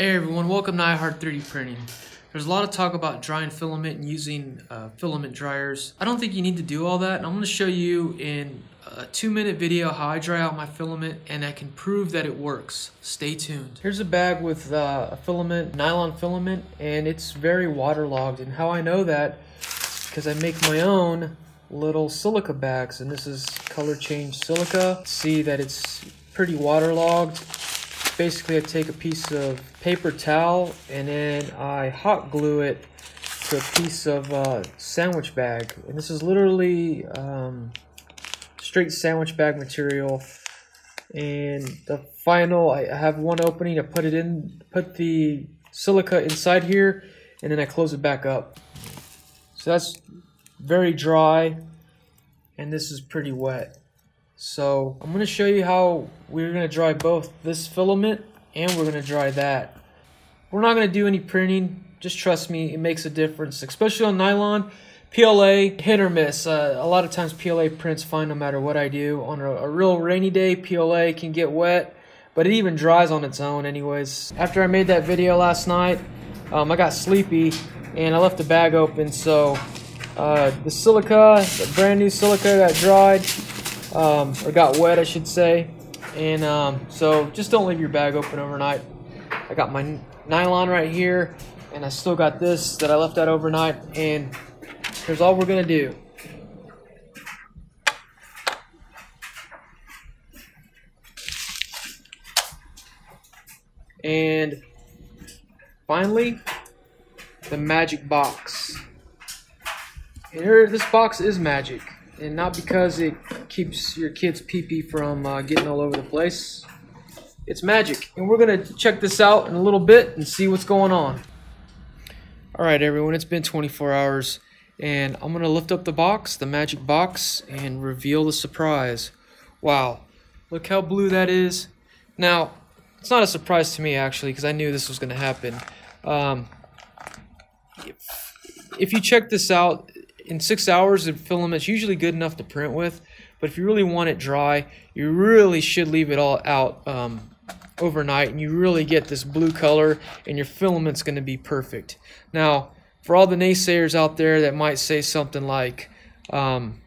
Hey everyone, welcome to iHeart 3D Printing. There's a lot of talk about drying filament and using uh, filament dryers. I don't think you need to do all that. And I'm going to show you in a two minute video how I dry out my filament and I can prove that it works. Stay tuned. Here's a bag with uh, a filament, nylon filament, and it's very waterlogged. And how I know that because I make my own little silica bags and this is color change silica. See that it's pretty waterlogged basically I take a piece of paper towel and then I hot glue it to a piece of uh, sandwich bag. And this is literally um, straight sandwich bag material. And the final, I have one opening, I put it in, put the silica inside here, and then I close it back up. So that's very dry, and this is pretty wet. So I'm going to show you how we're going to dry both this filament and we're going to dry that. We're not going to do any printing. Just trust me, it makes a difference, especially on nylon. PLA, hit or miss. Uh, a lot of times PLA prints fine no matter what I do. On a, a real rainy day, PLA can get wet, but it even dries on its own anyways. After I made that video last night, um, I got sleepy and I left the bag open, so uh, the silica, the brand new silica got dried um, or got wet, I should say. And um, so just don't leave your bag open overnight. I got my nylon right here, and I still got this that I left out overnight. And here's all we're gonna do. And finally, the magic box. And here, this box is magic and not because it keeps your kid's pee-pee from uh, getting all over the place. It's magic, and we're gonna check this out in a little bit and see what's going on. All right, everyone, it's been 24 hours, and I'm gonna lift up the box, the magic box, and reveal the surprise. Wow, look how blue that is. Now, it's not a surprise to me actually, because I knew this was gonna happen. Um, if, you check this out, in six hours the filament's usually good enough to print with but if you really want it dry you really should leave it all out um, overnight and you really get this blue color and your filament's going to be perfect. Now for all the naysayers out there that might say something like um,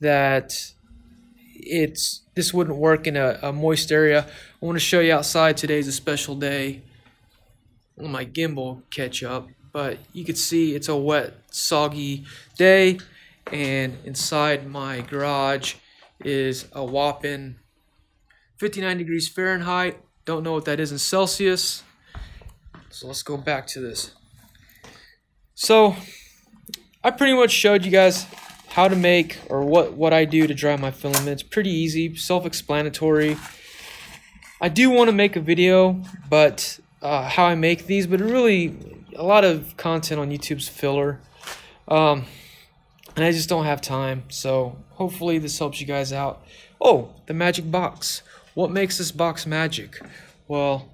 that it's this wouldn't work in a, a moist area I want to show you outside. Today's a special day. My gimbal catch up but you can see it's a wet, soggy day, and inside my garage is a whopping 59 degrees Fahrenheit. Don't know what that is in Celsius. So let's go back to this. So I pretty much showed you guys how to make or what, what I do to dry my filaments. Pretty easy, self-explanatory. I do want to make a video, but uh, how I make these, but really a lot of content on YouTube's filler. Um, and I just don't have time. So hopefully this helps you guys out. Oh, the magic box. What makes this box magic? Well,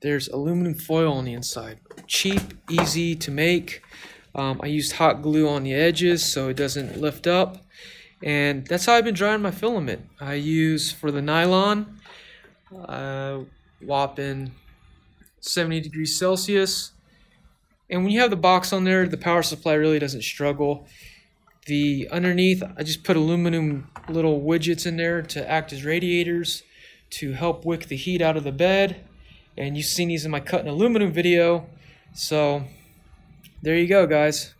there's aluminum foil on the inside. Cheap, easy to make. Um, I used hot glue on the edges so it doesn't lift up. And that's how I've been drying my filament. I use for the nylon, uh, whopping 70 degrees Celsius. And when you have the box on there, the power supply really doesn't struggle. The underneath, I just put aluminum little widgets in there to act as radiators to help wick the heat out of the bed. And you've seen these in my cut in aluminum video. So there you go, guys.